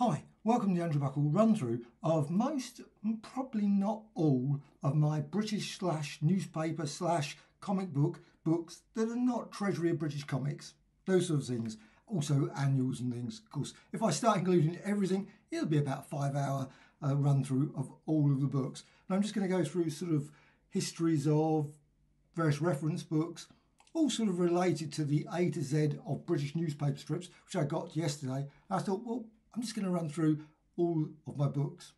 Hi, welcome to the Andrew Buckle run through of most, probably not all, of my British slash newspaper slash comic book books that are not Treasury of British Comics. Those sort of things. Also annuals and things. Of course, if I start including everything, it'll be about a five hour uh, run through of all of the books. And I'm just going to go through sort of histories of various reference books, all sort of related to the A to Z of British newspaper strips, which I got yesterday. I thought, well, I'm just going to run through all of my books.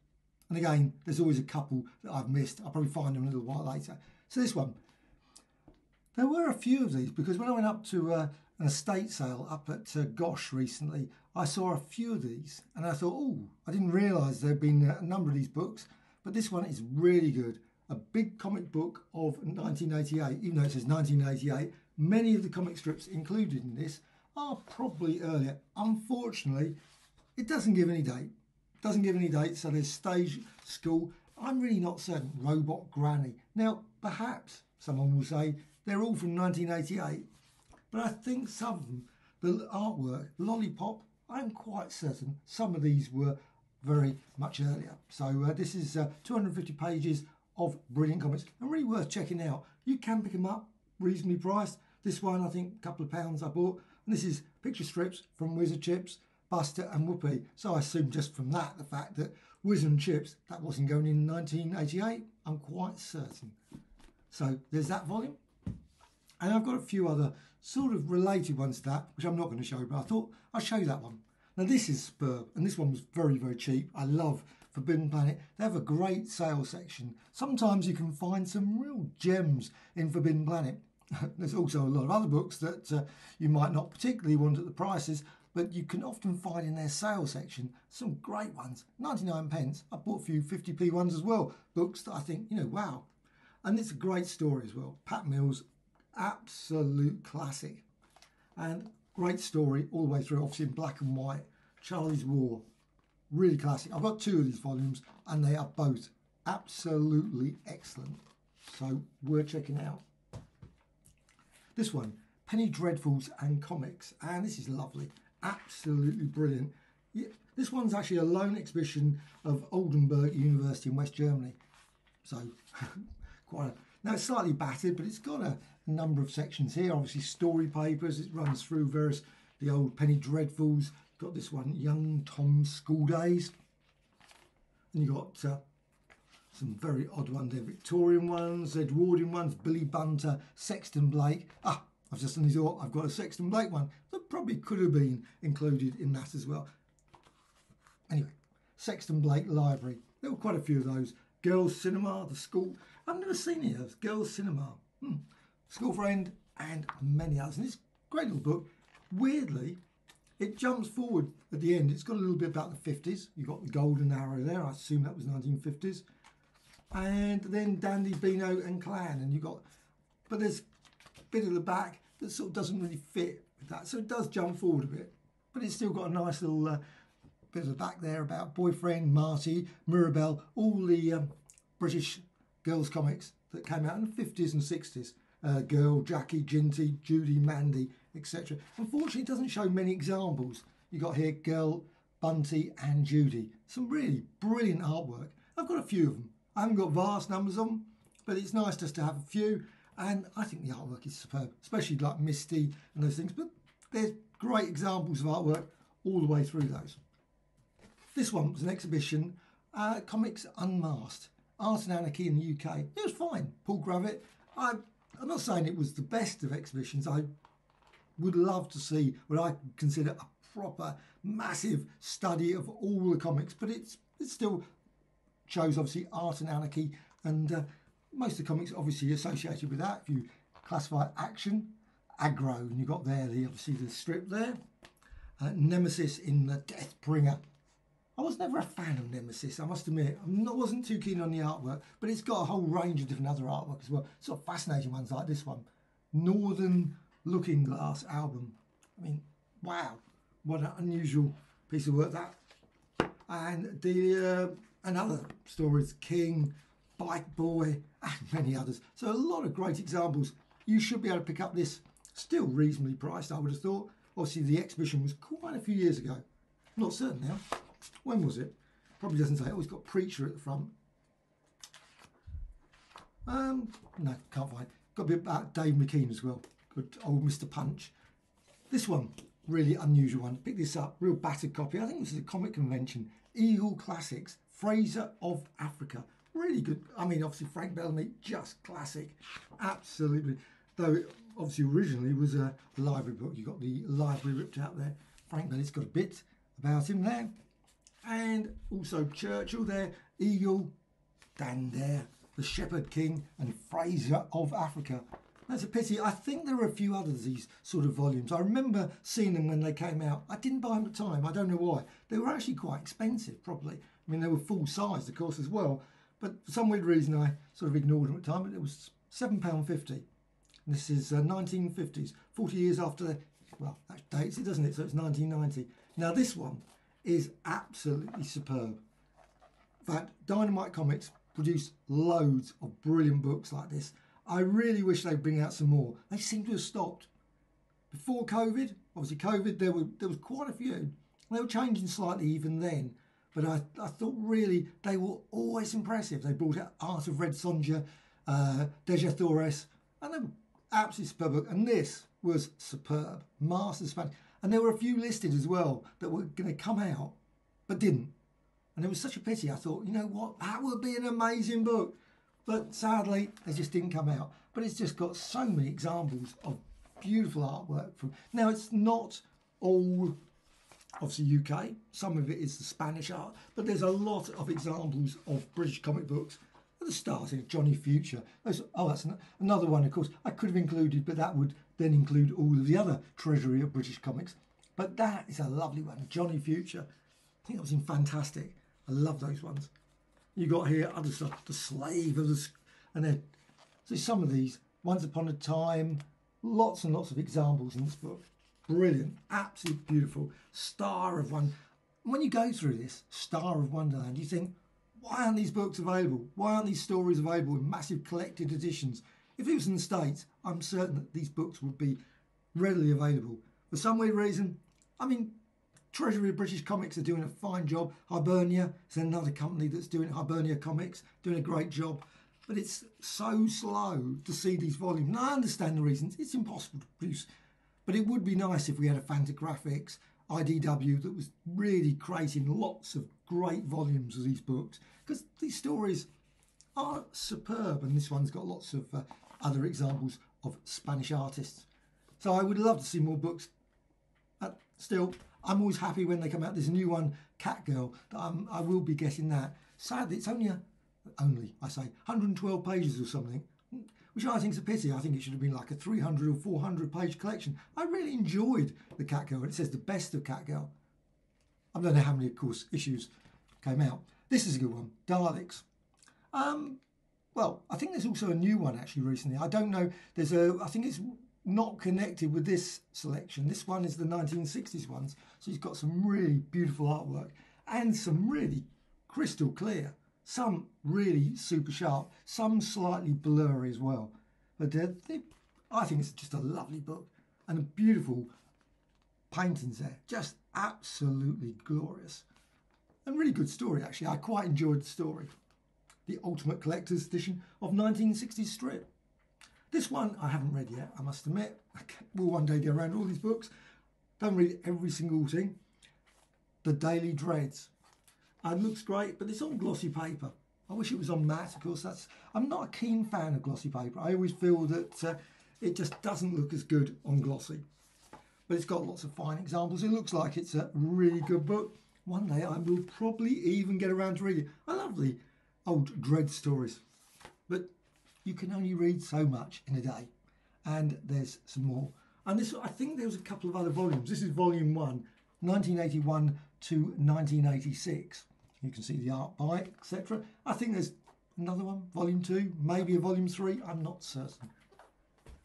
And again, there's always a couple that I've missed. I'll probably find them a little while later. So this one, there were a few of these because when I went up to uh, an estate sale up at uh, Gosh recently, I saw a few of these and I thought, oh, I didn't realise there had been a number of these books, but this one is really good. A big comic book of 1988, even though it says 1988, many of the comic strips included in this are probably earlier. Unfortunately, it doesn't give any date. Doesn't give any date. So there's stage school. I'm really not certain. Robot Granny. Now, perhaps someone will say they're all from 1988, but I think some of them, the artwork, Lollipop, I'm quite certain some of these were very much earlier. So uh, this is uh, 250 pages of brilliant comics and really worth checking out. You can pick them up reasonably priced. This one, I think, a couple of pounds I bought. And this is picture strips from Wizard Chips. Buster and Whoopee. So I assume just from that, the fact that Whiz and Chips, that wasn't going in 1988, I'm quite certain. So there's that volume. And I've got a few other sort of related ones to that, which I'm not going to show, but I thought I'll show you that one. Now this is superb, and this one was very, very cheap. I love Forbidden Planet. They have a great sale section. Sometimes you can find some real gems in Forbidden Planet. There's also a lot of other books that uh, you might not particularly want at the prices, but you can often find in their sale section some great ones. 99 pence. I bought a few 50p ones as well. Books that I think, you know, wow. And it's a great story as well. Pat Mills, absolute classic. And great story all the way through, obviously in black and white. Charley's War, really classic. I've got two of these volumes and they are both absolutely excellent. So worth checking out. This one, Penny Dreadfuls and Comics. And this is lovely absolutely brilliant. This one's actually a loan exhibition of Oldenburg University in West Germany. So, quite a, now it's slightly battered, but it's got a, a, number of sections here. Obviously, story papers. It runs through various the old Penny Dreadfuls. Got this one, Young Tom's School Days. And you got uh, some very odd ones there, Victorian ones, Edwardian ones, Billy Bunter, Sexton Blake. Ah, I've just thought I've got a Sexton Blake one that probably could have been included in that as well. Anyway, Sexton Blake Library. There were quite a few of those. Girls Cinema, the school. I've never seen any of those. Girls Cinema. Hmm. School Friend and many others. And it's a great little book. Weirdly, it jumps forward at the end. It's got a little bit about the 50s. You've got the golden arrow there. I assume that was 1950s. And then Dandy Beano and Clan. And you've got, but there's a bit of the back that sort of doesn't really fit with that. So it does jump forward a bit, but it's still got a nice little uh, bit of the back there about boyfriend, Marty, Mirabelle, all the um, British girls comics that came out in the 50s and 60s. Uh, Girl, Jackie, Ginty, Judy, Mandy, etc. Unfortunately, it doesn't show many examples. You got here Girl, Bunty, and Judy. Some really brilliant artwork. I've got a few of them. I haven't got vast numbers of them, but it's nice just to have a few. And I think the artwork is superb, especially like Misty and those things. But there's great examples of artwork all the way through those. This one was an exhibition, uh, Comics Unmasked, Art and Anarchy in the UK. It was fine. Paul Gravett. I, I'm not saying it was the best of exhibitions. I would love to see what I consider a proper, massive study of all the comics, but it's it still shows obviously art and anarchy and uh, most of the comics obviously associated with that. If you classify action, aggro, and you've got there the obviously the strip there. Uh, Nemesis in the Deathbringer. I was never a fan of Nemesis, I must admit. I wasn't too keen on the artwork, but it's got a whole range of different other artwork as well. Sort of fascinating ones like this one. Northern Looking Glass album. I mean, wow, what an unusual piece of work that. And the uh, and other stories, King, Bike Boy, and many others. So a lot of great examples. You should be able to pick up this still reasonably priced, I would have thought. Obviously, the exhibition was quite a few years ago. I'm not certain now. when was it? Probably doesn't say. Oh, it's got Preacher at the front. Um, no, can't find. Got a bit about Dave McKean as well. Good old Mr. Punch. This one, really unusual one. Pick this up, real battered copy. I think this is a comic convention. Eagle Classics, Fraser of Africa. Really good. I mean, obviously Frank Bellamy, just classic. Absolutely. Though obviously originally was a library book. You got the library ripped out there. Frank Bellamy's got a bit about him there. And also Churchill there, Eagle, Dan there, the Shepherd King, and Fraser of Africa. That's a pity. I think there are a few others these sort of volumes. I remember seeing them when they came out. I didn't buy them at the time. I don't know why. They were actually quite expensive, probably. I mean, they were full size, of course, as well. But for some weird reason, I sort of ignored them at the time. But it was £7.50. And this is uh, 1950s, 40 years after the, well, that dates it, doesn't it? So it's 1990. Now, this one is absolutely superb. Fact, Dynamite Comics produce loads of brilliant books like this. I really wish they'd bring out some more. They seem to have stopped. Before COVID, obviously COVID, there were there was quite a few. They were changing slightly even then, but I, I thought really they were always impressive. They brought out Art of Red Sonja, uh, Dejah Thoris, and they were absolutely superb. And this was superb. Master Spanish. And there were a few listed as well that were going to come out, but didn't. And it was such a pity. I thought, you know what, that would be an amazing book. But sadly, they just didn't come out. But it's just got so many examples of beautiful artwork from. Now, it's not all obviously UK. Some of it is the Spanish art, but there's a lot of examples of British comic books. At the starting, Johnny Future. Oh, that's another one, of course. I could have included, but that would then include all of the other treasury of British comics. But that is a lovely one, Johnny Future. I think that was in Fantastic. I love those ones. You got here other stuff, the slave of the, and then so some of these. Once upon a time, lots and lots of examples in this book. Brilliant, absolutely beautiful. Star of one. When you go through this Star of Wonderland, you think, why aren't these books available? Why aren't these stories available in massive collected editions? If it was in the States, I'm certain that these books would be readily available. For some weird reason, I mean, Treasury of British Comics are doing a fine job. Hibernia is another company that's doing Hibernia Comics, doing a great job. But it's so slow to see these volumes. And I understand the reasons. It's impossible to produce. But it would be nice if we had a Fantagraphics IDW that was really creating lots of great volumes of these books because these stories are superb. And this one's got lots of uh, other examples of Spanish artists. So I would love to see more books. But still, I'm always happy when they come out. There's a new one, Cat Girl, that I'm, I will be getting that. Sadly, it's only a, only I say 112 pages or something, which I think is a pity. I think it should have been like a 300 or 400 page collection. I really enjoyed the Cat Girl. It says the best of Cat Girl. I don't know how many, of course, issues came out. This is a good one, Daleks. Um, well, I think there's also a new one actually recently. I don't know. There's a. I think it's not connected with this selection. This one is the 1960s ones, so he's got some really beautiful artwork and some really crystal clear. Some really super sharp, some slightly blurry as well. But they, I think it's just a lovely book and a beautiful paintings there. Just absolutely glorious. And really good story, actually. I quite enjoyed the story. The Ultimate Collector's Edition of 1960s strip. This one I haven't read yet, I must admit. I will one day get around all these books. Don't read every single thing. The Daily Dredds. It looks great, but it's on glossy paper. I wish it was on matte, of course. That's I'm not a keen fan of glossy paper. I always feel that uh, it just doesn't look as good on glossy. But it's got lots of fine examples. It looks like it's a really good book. One day I will probably even get around to reading. I love the old Dredd stories. But you can only read so much in a day. And there's some more. And this, I think there was a couple of other volumes. This is volume one, 1981 to 1986. You can see the art by, etc. I think there's another one, volume two, maybe a volume three, I'm not certain.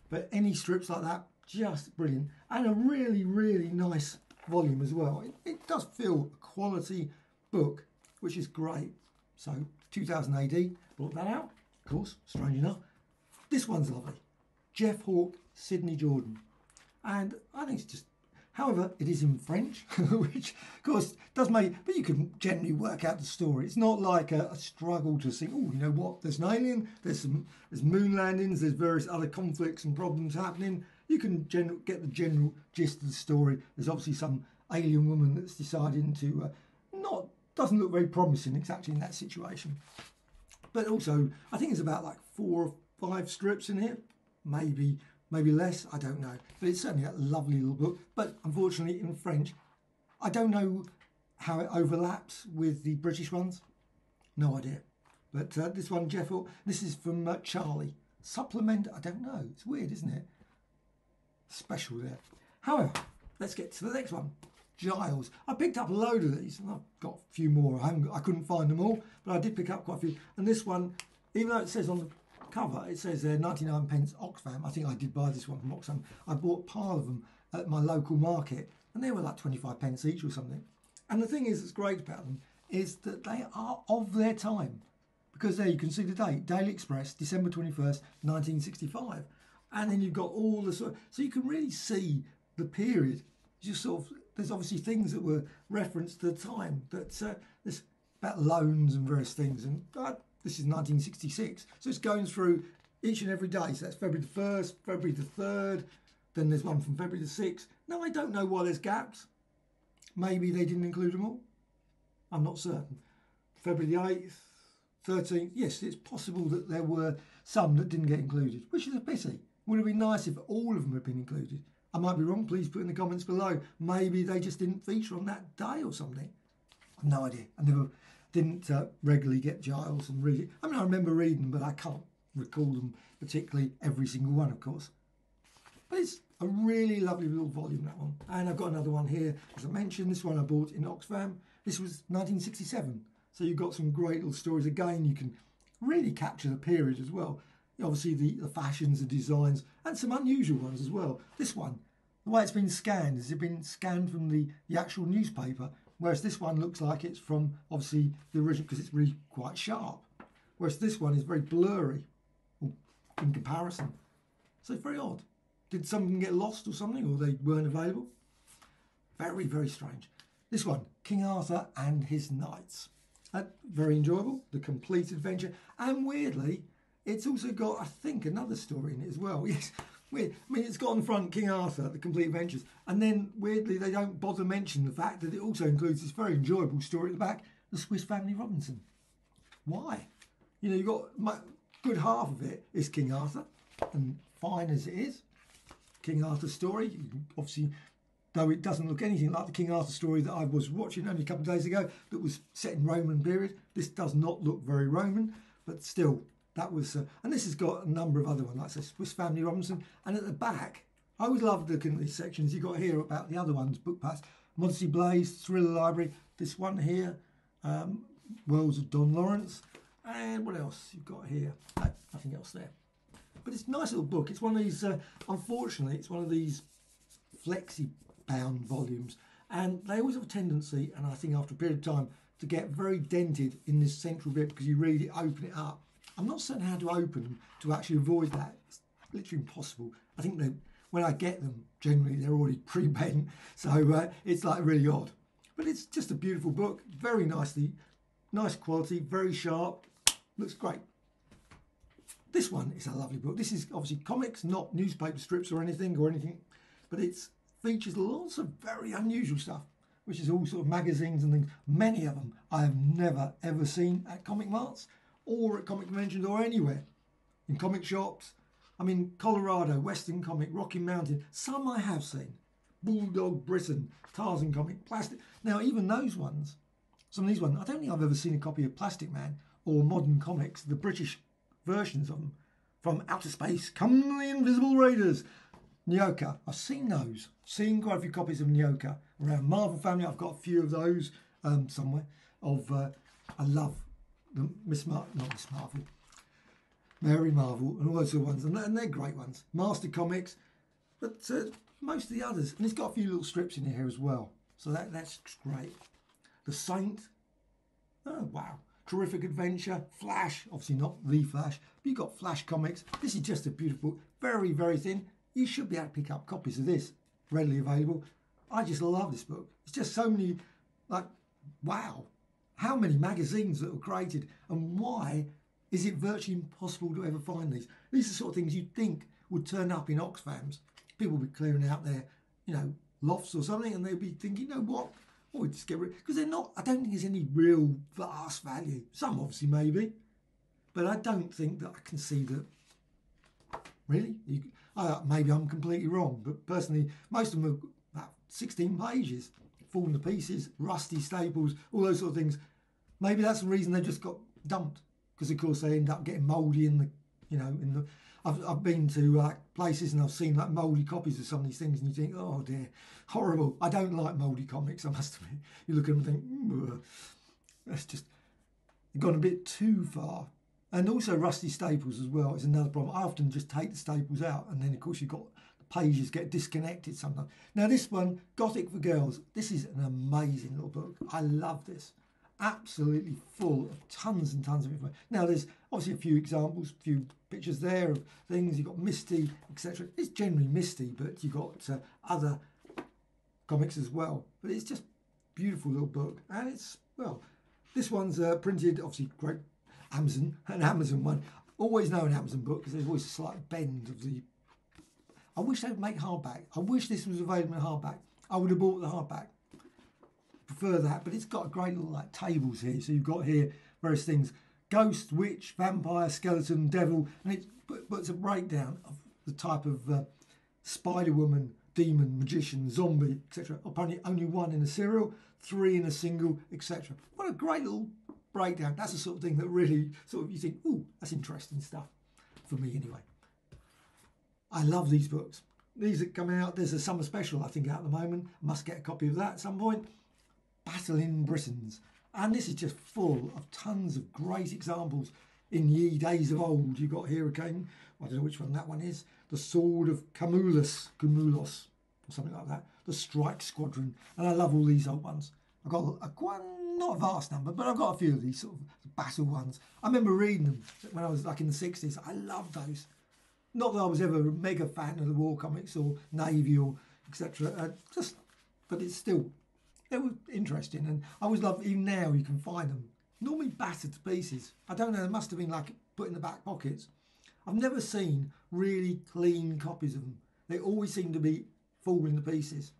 But any strips like that, just brilliant. And a really, really nice volume as well. It, it does feel a quality book, which is great. So 2000 AD, brought that out of course, strange enough. This one's lovely. Jeff Hawke, Sydney Jordan. And I think it's just However, it is in French, which of course does make, but you can generally work out the story. It's not like a, a struggle to think, oh, you know what, there's an alien, there's some, there's moon landings, there's various other conflicts and problems happening. You can gen- get the general gist of the story. There's obviously some alien woman that's deciding to uh, not, doesn't look very promising exactly in that situation. But also, I think it's about like four or five strips in here, maybe maybe less, I don't know. But it's certainly a lovely little book. But unfortunately, in French, I don't know how it overlaps with the British ones. No idea. But uh, this one, Jeff, this is from uh, Charlie. Supplement, I don't know. It's weird, isn't it? Special there. However, let's get to the next one. Giles. I picked up a load of these, and I've got a few more. I, I couldn't find them all, but I did pick up quite a few. And this one, even though it says on the cover, it says there 99 pence Oxfam. I think I did buy this one from Oxfam. I bought a pile of them at my local market and they were like 25 pence each or something. And the thing is that's great about them is that they are of their time. Because there you can see the date, Daily Express, December 21st, 1965. And then you've got all the sort so you can really see the period. Just sort of there's obviously things that were referenced to the time that uh, about loans and various things and uh, this is 1966. So it's going through each and every day. So that's February the 1st, February the 3rd, then there's one from February the 6th. Now, I don't know why there's gaps. Maybe they didn't include them all. I'm not certain. February the 8th, 13th. Yes, it's possible that there were some that didn't get included, which is a pity. Would have been nice if all of them had been included. I might be wrong. Please put in the comments below. Maybe they just didn't feature on that day or something. I've no idea. I never didn't uh, regularly get Giles and read it. I mean, I remember reading, but I can't recall them particularly every single one, of course. But it's a really lovely little volume, that one. And I've got another one here, as I mentioned. This one I bought in Oxfam. This was 1967. So you've got some great little stories. Again, you can really capture the period as well. Obviously, the, the fashions, the designs, and some unusual ones as well. This one, the way it's been scanned, has it been scanned from the, the actual newspaper Whereas this one looks like it's from obviously the original because it's really quite sharp. Whereas this one is very blurry in comparison. So it's very odd. Did something get lost or something, or they weren't available? Very, very strange. This one, King Arthur and his Knights. Uh, very enjoyable, the complete adventure. And weirdly, it's also got, I think, another story in it as well. Yes, Weird. I mean, it's got on front King Arthur, the Complete Adventures, and then weirdly they don't bother mention the fact that it also includes this very enjoyable story at the back, the Swiss Family Robinson. Why? You know, you've got my, good half of it is King Arthur, and fine as it is, King Arthur's story. Obviously, though it doesn't look anything like the King Arthur story that I was watching only a couple of days ago, that was set in Roman period. This does not look very Roman, but still that was, uh, and this has got a number of other ones, like Swiss Family Robinson. And at the back, I always loved looking at these sections. You got here about the other ones, book pass, Modesty Blaise, Thriller Library, this one here, um, Worlds of Don Lawrence, and what else you've got here? No, nothing else there. But it's a nice little book. It's one of these, uh, unfortunately, it's one of these flexi bound volumes, and they always have a tendency, and I think after a period of time, to get very dented in this central bit because you read it, open it up, I'm not certain how to open them to actually avoid that. It's literally impossible. I think they, when I get them, generally they're already pre-bent, so uh, it's like really odd. But it's just a beautiful book, very nicely, nice quality, very sharp, looks great. This one is a lovely book. This is obviously comics, not newspaper strips or anything or anything, but it features lots of very unusual stuff, which is all sort of magazines and things. Many of them I have never ever seen at comic marts or at comic conventions or anywhere. In comic shops, I mean, Colorado, Western Comic, Rocky Mountain, some I have seen. Bulldog Britain, Tarzan Comic, Plastic. Now, even those ones, some of these ones, I don't think I've ever seen a copy of Plastic Man or Modern Comics, the British versions of them. From outer space come the Invisible Raiders. Nyoka, I've seen those. Seen quite a few copies of Nyoka around Marvel Family. I've got a few of those um, somewhere. Of uh, I love Miss Mar- not Miss Marvel, Mary Marvel, and all those of ones, and, they're great ones. Master Comics, but uh, most of the others, and it's got a few little strips in here as well, so that that's great. The Saint, oh wow, terrific adventure. Flash, obviously not the Flash, but you've got Flash comics. This is just a beautiful, very very thin. You should be able to pick up copies of this readily available. I just love this book. It's just so many, like, wow, how many magazines that were created and why is it virtually impossible to ever find these? These are the sort of things you'd think would turn up in Oxfams. People would be clearing out their, you know, lofts or something and they'd be thinking, you know what? Well, we just get rid because they're not, I don't think there's any real vast value. Some obviously maybe, but I don't think that I can see that. Really? You, uh, maybe I'm completely wrong, but personally, most of them are about 16 pages, falling to pieces, rusty staples, all those sort of things. Maybe that's the reason they just got dumped because, of course, they end up getting mouldy in the, you know, in the. I've, I've been to uh, places and I've seen like mouldy copies of some of these things, and you think, oh dear, horrible. I don't like mouldy comics. I must admit. You look at them and think, that's just gone a bit too far. And also rusty staples as well is another problem. I often just take the staples out, and then of course you've got pages get disconnected sometimes. Now this one, Gothic for Girls, this is an amazing little book. I love this. Absolutely full of tons and tons of information. Now there's obviously a few examples, a few pictures there of things. You've got Misty, etc. It's generally Misty, but you've got uh, other comics as well. But it's just beautiful little book, and it's well. This one's uh, printed, obviously great Amazon, an Amazon one. Always know an Amazon book because there's always a slight bend of the. I wish they'd make hardback. I wish this was available in hardback. I would have bought the hardback. Prefer that, but it's got a great little like tables here. So you've got here various things: ghost, witch, vampire, skeleton, devil, and it but, but it's a breakdown of the type of uh, Spider Woman, demon, magician, zombie, etc. Apparently, only one in a serial, three in a single, etc. What a great little breakdown. That's the sort of thing that really sort of you think, oh, that's interesting stuff for me anyway. I love these books. These are coming out. There's a summer special, I think, out at the moment. Must get a copy of that at some point. Battle in Britons. And this is just full of tons of great examples. In ye days of old, you got here again. I don't know which one that one is. The Sword of Camulus, Cumulos, or something like that. The Strike Squadron. And I love all these old ones. I've got a, quite not a vast number, but I've got a few of these sort of battle ones. I remember reading them when I was like in the 60s. I love those. Not that I was ever a mega fan of the war comics or Navy or etc. Uh, just, but it's still, they were interesting. And I always love, even now you can find them, normally battered to pieces. I don't know, they must have been like put in the back pockets. I've never seen really clean copies of them. They always seem to be falling to pieces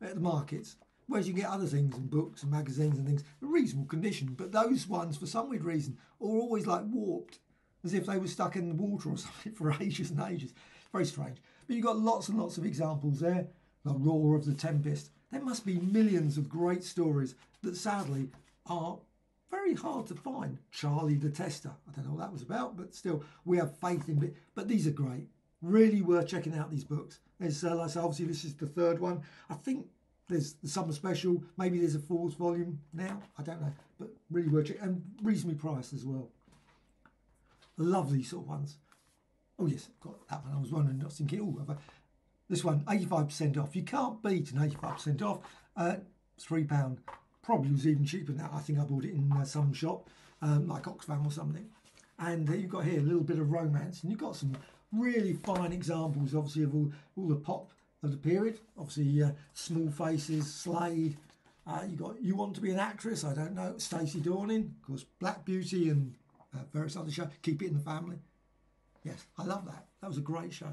at the markets. Whereas you get other things and books and magazines and things in reasonable condition, but those ones, for some weird reason, are always like warped, as if they were stuck in the water or something for ages and ages. Very strange. But you've got lots and lots of examples there. The Roar of the Tempest. There must be millions of great stories that sadly are very hard to find. Charlie the Tester. I don't know what that was about, but still, we have faith in it. But these are great. Really worth checking out these books. There's, uh, obviously, this is the third one. I think there's the summer special. Maybe there's a fourth volume now. I don't know, but really worth it and reasonably priced as well. Lovely sort of ones. Oh yes, got that one. I was wondering, not thinking, oh, this one 85% off. You can't beat an 85% off. Uh, three pound. Probably was even cheaper than that. I think I bought it in uh, some shop, um, like Oxfam or something. And uh, you've got here a little bit of romance, and you've got some really fine examples, obviously, of all, all the pop of the period. Obviously, uh, Small Faces, Slade. Uh, you got You Want to Be an Actress, I don't know, Stacey Dornan, of course, Black Beauty and uh, various other shows. Keep It in the Family. Yes, I love that. That was a great show.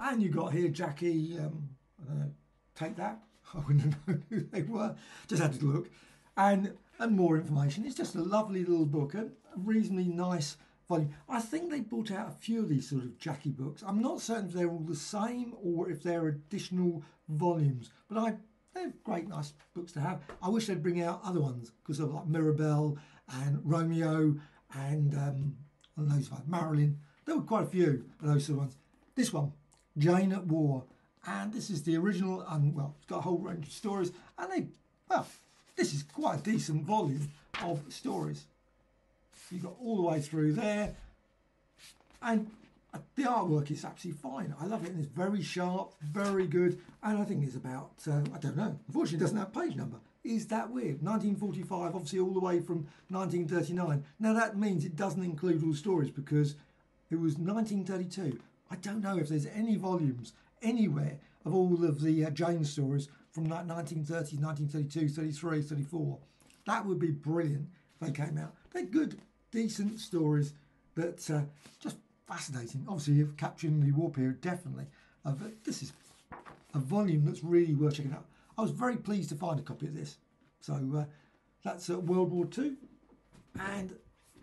And you got here Jackie, um, know, Take That. I wouldn't have known who they were. Just had to look. And and more information. It's just a lovely little book, a reasonably nice volume. I think they brought out a few of these sort of Jackie books. I'm not certain if they're all the same or if they're additional volumes, but I they're great, nice books to have. I wish they'd bring out other ones because of like Mirabelle and Romeo and um, and those ones, Marilyn. There were quite a few of those sort of ones. This one, Jane at War, and this is the original. And well, it's got a whole range of stories, and they well, this is quite a decent volume of stories. You've got all the way through there. And the artwork is absolutely fine. I love it. And it's very sharp, very good. And I think it's about, uh, I don't know, unfortunately, it doesn't have page number. Is that weird? 1945, obviously, all the way from 1939. Now, that means it doesn't include all the stories because it was 1932. I don't know if there's any volumes anywhere of all of the uh, Jane's stories from that 1930s, 1932, 33, 34. That would be brilliant if they came out. They're good, decent stories that uh, just fascinating. Obviously, of capturing the war period, definitely. Uh, this is a volume that's really worth checking out. I was very pleased to find a copy of this. So uh, that's uh, World War II. And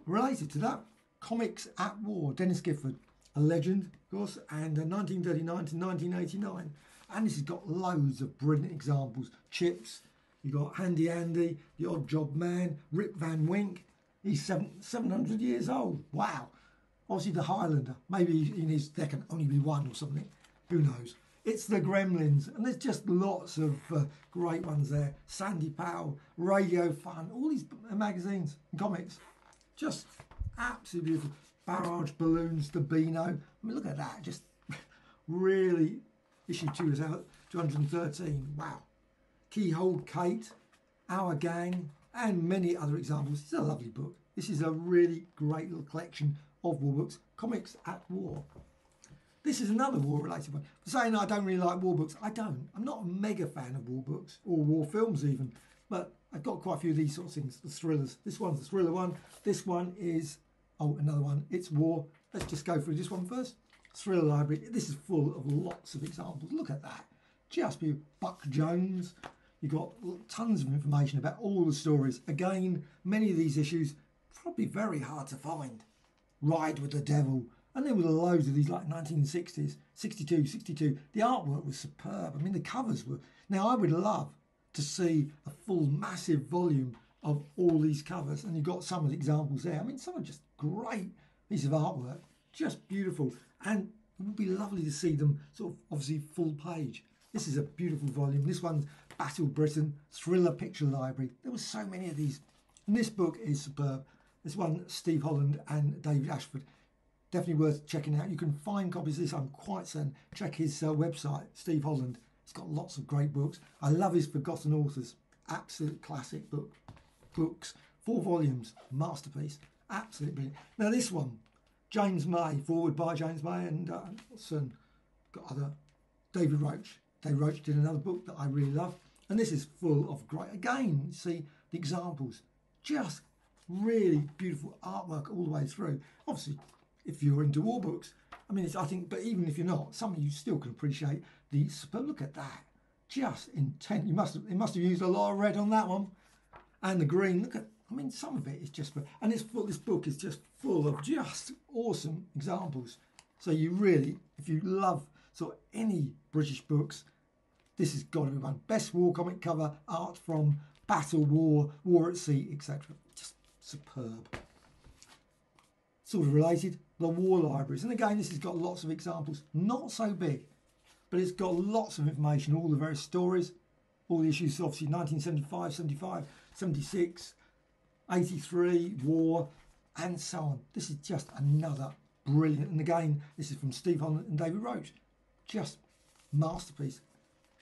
related to that, Comics at War, Denis Gifford, a legend, of course, and 1939 uh, to 1989. And this has got loads of brilliant examples. Chips, you've got Handy Andy, The Odd Job Man, Rip Van Wink. He's seven, 700 years old. Wow. Obviously, the Highlander. Maybe in his there can only be one or something. Who knows? It's the Gremlins, and there's just lots of uh, great ones there. Sandy Powell, Radio Fun, all these magazines and comics. Just absolutely beautiful. Barrage Balloons, the Beano. I mean, look at that. Just really, issue two is out 213. Wow. Keyhole Kate, Our Gang, and many other examples. It's a lovely book. This is a really great little collection of war books, Comics at War. This is another war related one. For saying I don't really like war books, I don't. I'm not a mega fan of war books or war films even, but I've got quite a few of these sorts of things, the thrillers. This one's the thriller one. This one is, oh, another one. It's war. Let's just go through this one first. Thriller Library. This is full of lots of examples. Look at that. Just be Buck Jones. You've got tons of information about all the stories. Again, many of these issues probably very hard to find. Ride with the Devil, and there were loads of these like 1960s, 62, 62. The artwork was superb. I mean, the covers were. Now, I would love to see a full, massive volume of all these covers, and you've got some of the examples there. I mean, some are just great piece of artwork, just beautiful, and it would be lovely to see them sort of obviously full page. This is a beautiful volume. This one's Battle Britain, Thriller Picture Library. There were so many of these. And this book is superb. This one, Steve Holland and David Ashford definitely worth checking out. You can find copies of this, I'm quite certain. Check his uh, website, Steve Holland. He's got lots of great books. I love his Forgotten Authors, absolute classic book. Books, four volumes, masterpiece, absolutely Now this one, James May, forward by James May and uh, son, got other David Roach. David Roach did another book that I really love, and this is full of great. Again, see the examples, just really beautiful artwork all the way through. Obviously, if you're into war books. I mean, it's I think, but even if you're not, some of you still can appreciate the. But look at that, just intent. You must have, it must have used a lot of red on that one, and the green. Look at, I mean, some of it is just, and it's full. This book is just full of just awesome examples. So you really, if you love sort of any British books, this has got to be one. Best war comic cover art from Battle, War, War at Sea, etc. Superb. Sort of related, the war libraries. And again, this has got lots of examples, not so big, but it's got lots of information, all the various stories, all the issues, obviously 1975, 75, 76, 83, war, and so on. This is just another brilliant, and again, this is from Steve Holland and David Roach. Just masterpiece.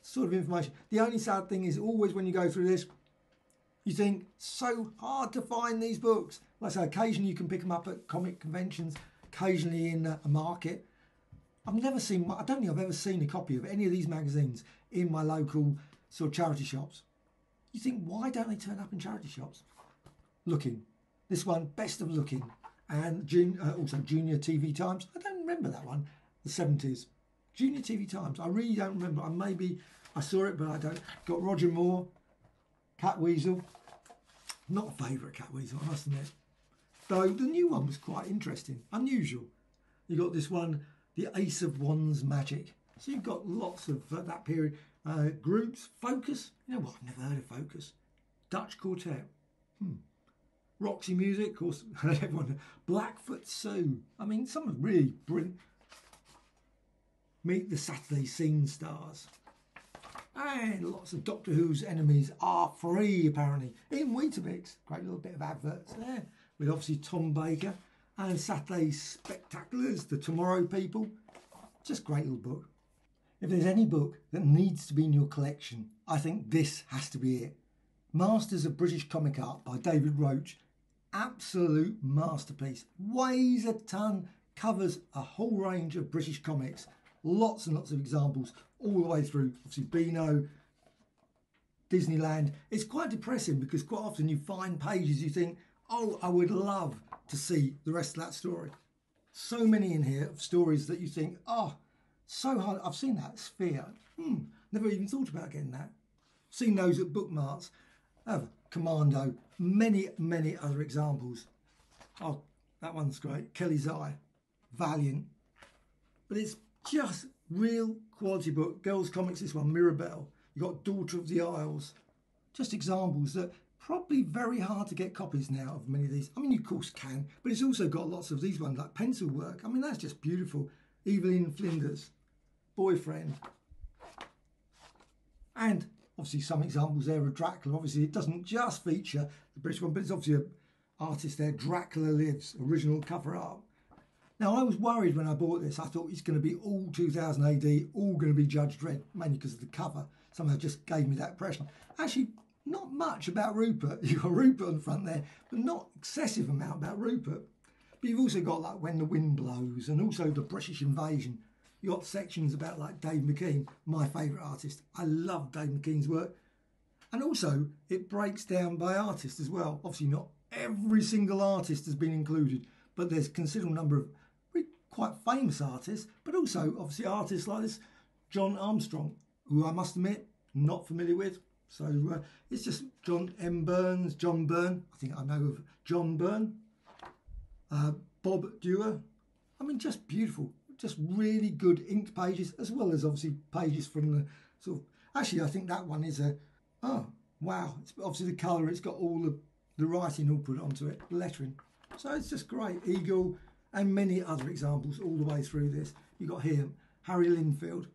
Sort of information. The only sad thing is always when you go through this, you think so hard to find these books. Like I say, occasionally you can pick them up at comic conventions occasionally in a market. I've never seen, I don't think I've ever seen a copy of any of these magazines in my local sort of charity shops. You think, why don't they turn up in charity shops? Looking. This one, Best of Looking. And uh, also Junior TV Times. I don't remember that one. The 70s. Junior TV Times. I really don't remember. I maybe I saw it, but I don't. Got Roger Moore, Catweazle. Not a favourite Catweazle, I must admit. Though the new one was quite interesting, unusual. You got this one, the Ace of Wands Magic. So you've got lots of uh, that period uh, groups. Focus, you know what? I've never heard of Focus. Dutch Quartet. Hmm. Roxy Music, of course. everyone. Blackfoot Sue. I mean, some of really brilliant. Meet the Saturday Scene Stars. And lots of Doctor Who's enemies are free, apparently. In Weetabix. Great little bit of adverts there with obviously Tom Baker and Saturday's Spectaculars, The Tomorrow People. Just great little book. If there's any book that needs to be in your collection, I think this has to be it. Masters of British Comic Art by David Roach. Absolute masterpiece. Weighs a ton, covers a whole range of British comics. Lots and lots of examples all the way through. Obviously, Beano, Disneyland. It's quite depressing because quite often you find pages you think, oh, I would love to see the rest of that story. So many in here of stories that you think, oh, so hard. I've seen that sphere. Hmm, never even thought about getting that. Seen those at bookmarks. Have Commando. Many, many other examples. Oh, that one's great. Kelly's Eye. Valiant. But it's just real quality book. Girls Comics, this one, Mirabelle. You've got Daughter of the Isles. Just examples that probably very hard to get copies now of many of these. I mean, you of course can, but it's also got lots of these ones like pencil work. I mean, that's just beautiful. Evelyn Flinders, Boyfriend. And obviously some examples there of Dracula. Obviously, it doesn't just feature the British one, but it's obviously an artist there, Dracula Lives, original cover art. Now, I was worried when I bought this. I thought it's going to be all 2000 AD, all going to be Judge Dredd, mainly because of the cover. Somehow just gave me that impression. Actually, not much about Rupert. You've got Rupert on the front there, but not excessive amount about Rupert. But you've also got like When the Wind Blows and also the British invasion. You've got sections about like Dave McKean, my favourite artist. I love Dave McKean's work. And also, it breaks down by artist as well. Obviously, not every single artist has been included, but there's a considerable number of quite famous artists, but also obviously artists like this John Armstrong, who I must admit, not familiar with. So uh, it's just John M. Burns, John Byrne. I think I know of John Byrne, uh, Bob Dewar. I mean, just beautiful, just really good inked pages, as well as obviously pages from the sort of. Actually, I think that one is a. Oh wow! It's obviously the colour. It's got all the the writing all put onto it, the lettering. So it's just great. Eagle and many other examples all the way through this. You've got here Harry Lindfield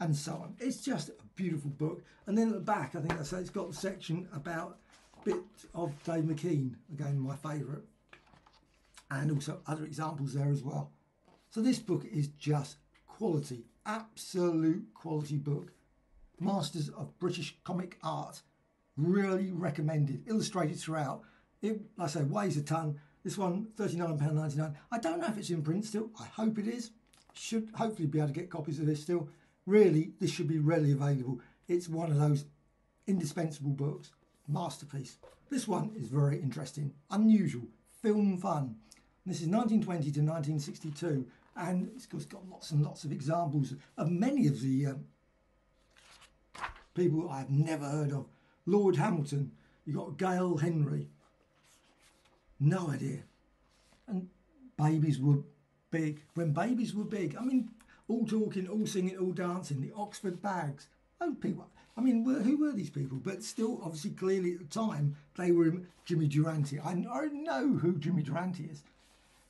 and so on. It's just a beautiful book. And then at the back, I think I say it's got the section about bit of Dave McKean, again my favourite, and also other examples there as well. So this book is just quality, absolute quality book. Masters of British Comic Art, really recommended, illustrated throughout. It, like I say, weighs a ton. This one, £39.99. I don't know if it's in print still. I hope it is. Should hopefully be able to get copies of this still. Really, this should be readily available. It's one of those indispensable books. Masterpiece. This one is very interesting. Unusual. Film fun. This is 1920 to 1962 and it's got lots and lots of examples of many of the um, people I've never heard of. Lloyd Hamilton, you've got Gail Henry, no idea. And babies were big. When babies were big, I mean, all talking, all singing, all dancing, the Oxford bags. Oh, people. I mean, who were these people? But still, obviously, clearly at the time, they were Jimmy Durante. I know who Jimmy Durante is.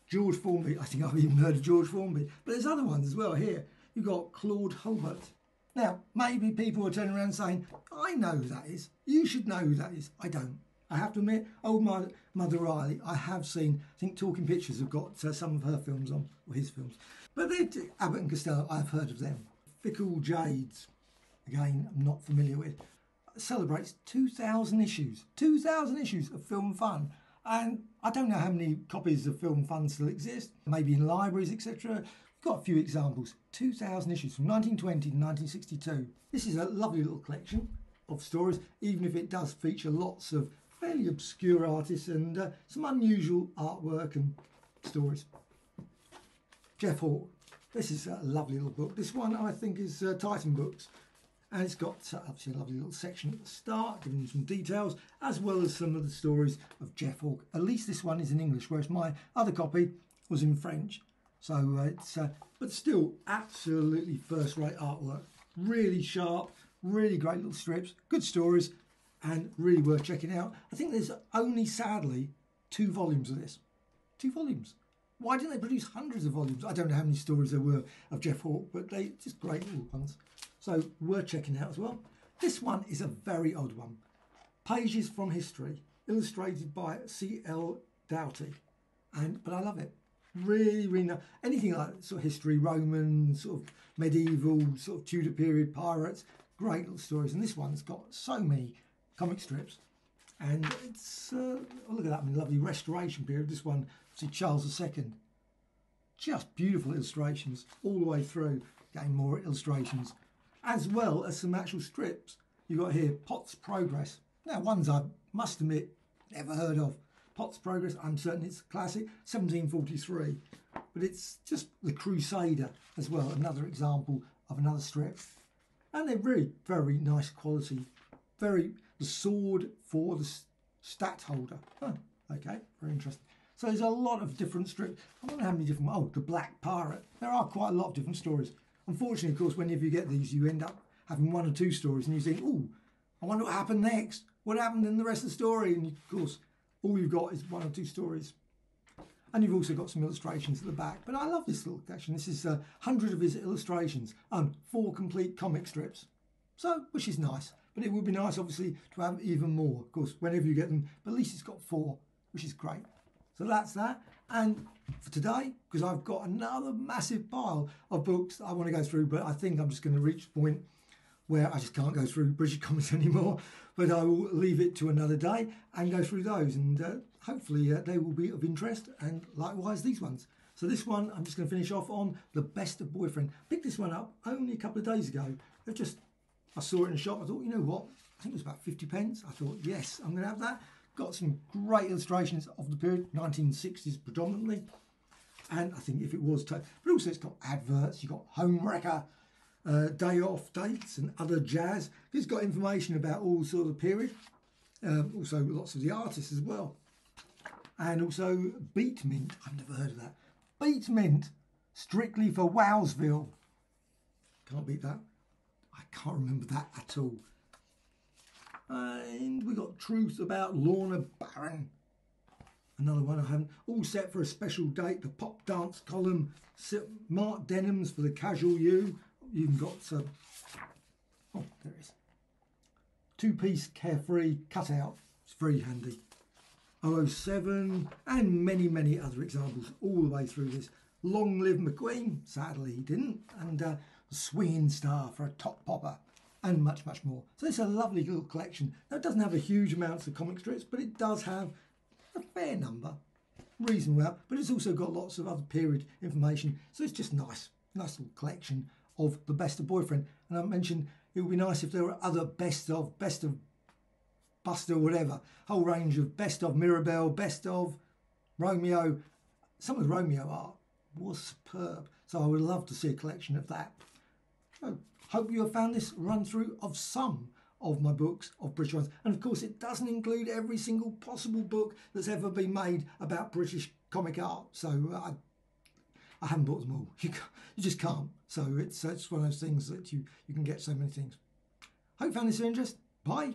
George Formby. I think I've even heard of George Formby. But there's other ones as well here. You've got Claude Hulbert. Now, maybe people are turning around saying, I know who that is. You should know who that is. I don't. I have to admit, old Mother, Mother Riley, I have seen, I think Talking Pictures have got uh, some of her films on, or his films. But they, Abbott and Costello, I've heard of them. Fickle Jades, again, I'm not familiar with, celebrates 2,000 issues. 2,000 issues of film fun. And I don't know how many copies of Film Fun still exist, maybe in libraries, etc. We've got a few examples. 2,000 issues from 1920 to 1962. This is a lovely little collection of stories, even if it does feature lots of fairly obscure artists and uh, some unusual artwork and stories. Jeff Hawke. This is a lovely little book. This one I think is uh, Titan Books. And it's got uh, obviously a lovely little section at the start, giving some details, as well as some of the stories of Jeff Hawke. At least this one is in English, whereas my other copy was in French. So uh, it's, uh, but still, absolutely first-rate artwork. Really sharp, really great little strips, good stories, and really worth checking out. I think there's only, sadly, two volumes of this. Two volumes. Why didn't they produce hundreds of volumes? I don't know how many stories there were of Jeff Hawke, but they just great little ones. So worth checking out as well. This one is a very odd one. Pages from History, illustrated by C.L. Doughty. And but I love it. Really, really know anything like sort of history, Roman, sort of medieval, sort of Tudor period pirates. Great little stories. And this one's got so many comic strips. And it's, uh, oh, look at that, I mean, lovely restoration period. This one, see Charles II. just beautiful illustrations all the way through, getting more illustrations, as well as some actual strips. You've got here Potts Progress. Now, ones I must admit, never heard of. Potts Progress, I'm certain it's classic, 1743. But it's just The Crusader as well, another example of another strip. And they're really very nice quality. Very, the sword for the stat holder. Huh, okay, very interesting. So there's a lot of different strips. I wonder how many different, oh, The Black Pirate. There are quite a lot of different stories. Unfortunately, of course, whenever you get these, you end up having one or two stories and you think, oh, I wonder what happened next. What happened in the rest of the story? And of course, all you've got is one or two stories. And you've also got some illustrations at the back. But I love this little collection. This is a uh, hundred of his illustrations and four complete comic strips. So, which is nice. But it would be nice, obviously, to have even more. Of course, whenever you get them, but at least it's got four, which is great. So that's that. And for today, because I've got another massive pile of books I want to go through, but I think I'm just going to reach the point where I just can't go through British comics anymore. But I will leave it to another day and go through those, and uh, hopefully uh, they will be of interest, and likewise these ones. So this one, I'm just going to finish off on the best of boyfriend. Picked this one up only a couple of days ago. It just I saw it in a shop. I thought, you know what? I think it was about 50 pence. I thought, yes, I'm going to have that. Got some great illustrations of the period, 1960s predominantly. And I think if it was, but also it's got adverts, you've got home wrecker, uh, day off dates and other jazz. It's got information about all sort of the period. Um, also lots of the artists as well. And also Beat Mint. I've never heard of that. Beat Mint, strictly for Wowsville. Can't beat that. I can't remember that at all. And we got Truth about Lorna Barron. Another one I haven't. All set for a special date. The pop dance column. Mark Denham's for the casual you. You have got some. Oh, there it is. Two piece carefree cutout. It's very handy. 007 and many, many other examples all the way through this. Long live McQueen. Sadly, he didn't. And uh, Swinging Star for a top popper and much, much more. So it's a lovely little collection. Now, it doesn't have a huge amounts of comic strips, but it does have a fair number, reasonable, but it's also got lots of other period information. So it's just nice, nice little collection of the best of boyfriend. And I mentioned it would be nice if there were other best of, best of Buster, whatever, whole range of best of Mirabelle, best of Romeo. Some of the Romeo art was superb. So I would love to see a collection of that. So hope you have found this run through of some of my books of British ones. And of course, it doesn't include every single possible book that's ever been made about British comic art. So uh, I, I haven't bought them all. You, you just can't. So it's, it's one of those things that you, you can get so many things. Hope you found this of interest. Bye.